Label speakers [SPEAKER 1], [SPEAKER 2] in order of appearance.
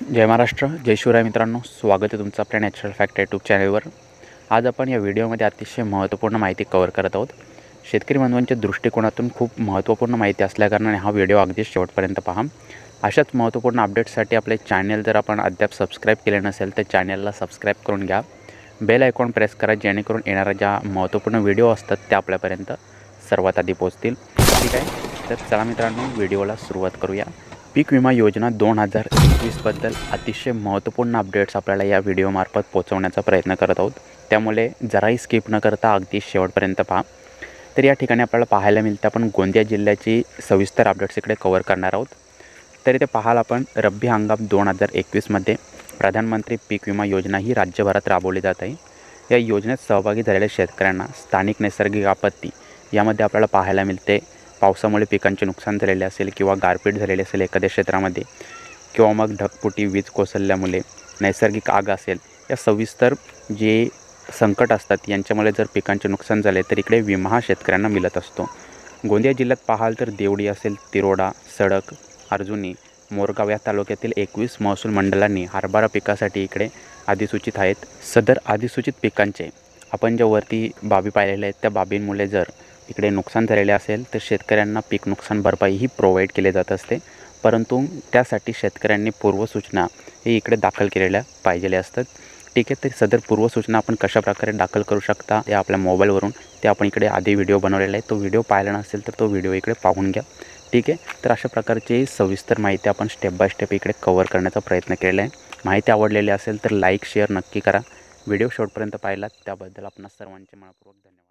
[SPEAKER 1] जय महाराष्ट्र जय शिवराय मित्रांनो. स्वागत आहे तुमचं आपल्या नॅचरल फॅक्ट यूट्यूब चॅनलवर आज आपण या व्हिडिओमध्ये अतिशय महत्त्वपूर्ण माहिती कवर करत आहोत. शेतकरी बांधवांच्या दृष्टिकोनातून खूप महत्त्वपूर्ण माहिती असल्याकारणाने हा व्हिडिओ अगदी शेवटपर्यंत पहा. अशाच महत्त्वपूर्ण अपडेट्ससाठी आपले चॅनल जर आपण अद्याप सबस्क्राईब केले नसेल तर चॅनलला सबस्क्राईब करून घ्या. बेल आयकॉन प्रेस करा जेणेकरून येणाऱ्या ज्या महत्त्वपूर्ण व्हिडिओ असतात त्या आपल्यापर्यंत सर्वात आधी पोहोचतील. ठीक आहे? तर चला मित्रांनो व्हिडिओला सुरुवात करूया. पीक विमा योजना दोन हजार एकवीसबद्दल अतिशय महत्त्वपूर्ण अपडेट्स आपल्याला या व्हिडिओमार्फत पोहोचवण्याचा प्रयत्न करत आहोत. त्यामुळे जराही स्किप न करता अगदी शेवटपर्यंत पहा. तर या ठिकाणी आपल्याला पाहायला मिळतं आपण गोंदिया जिल्ह्याची सविस्तर अपडेट्स इकडे कवर करणार आहोत. तरी ते पाहाल आपण रब्बी हंगाम दोन हजार एकवीसमध्ये प्रधानमंत्री पीक विमा योजना ही राज्यभरात राबवली जात आहे. या योजनेत सहभागी झालेल्या शेतकऱ्यांना स्थानिक नैसर्गिक आपत्ती यामध्ये आपल्याला पाहायला मिळते. पावसामुळे पिकांचे नुकसान झालेले असेल किंवा गारपीट झालेली असेल एखाद्या क्षेत्रामध्ये किंवा मग ढकपुटी वीज कोसळल्यामुळे नैसर्गिक आग असेल या सविस्तर जे संकट असतात यांच्यामुळे जर पिकांचे नुकसान झाले तर इकडे विमा हा शेतकऱ्यांना मिळत असतो. गोंदिया जिल्ह्यात पाहाल तर देवडी असेल तिरोडा सडक अर्जुनी मोरगाव या तालुक्यातील एकवीस महसूल मंडळांनी हरभरा पिकासाठी इकडे अधिसूचित आहेत. सदर अधिसूचित पिकांचे आपण ज्या वरती बाबी पाहिलेल्या आहेत त्या बाबींमुळे जर इकडे नुकसान झालेले असेल तर शेतकऱ्यांना पीक नुकसान भरपाई ही प्रोव्हाइड केली जात असते. परंतु त्यासाठी शेतकऱ्यांनी पूर्वसूचना हे इकडे दाखल केलेल्या पाहिजेल्या असतात. ठीक आहे तर सदर पूर्वसूचना आपण कशाप्रकारे दाखल करू शकता या आपल्या मोबाईलवरून ते आपण इकडे आधी व्हिडिओ बनवलेला आहे. तो व्हिडिओ पाहिला नसेल तर तो व्हिडिओ इकडे पाहून घ्या. ठीक आहे तर अशा प्रकारची सविस्तर माहिती आपण स्टेप बाय स्टेप इकडे कवर करण्याचा प्रयत्न केलेला आहे. माहिती आवडलेली असेल तर लाईक शेअर नक्की करा. व्हिडिओ शेवटपर्यंत पाहिलात त्याबद्दल आपणा सर्वांचे मनपूर्वक धन्यवाद.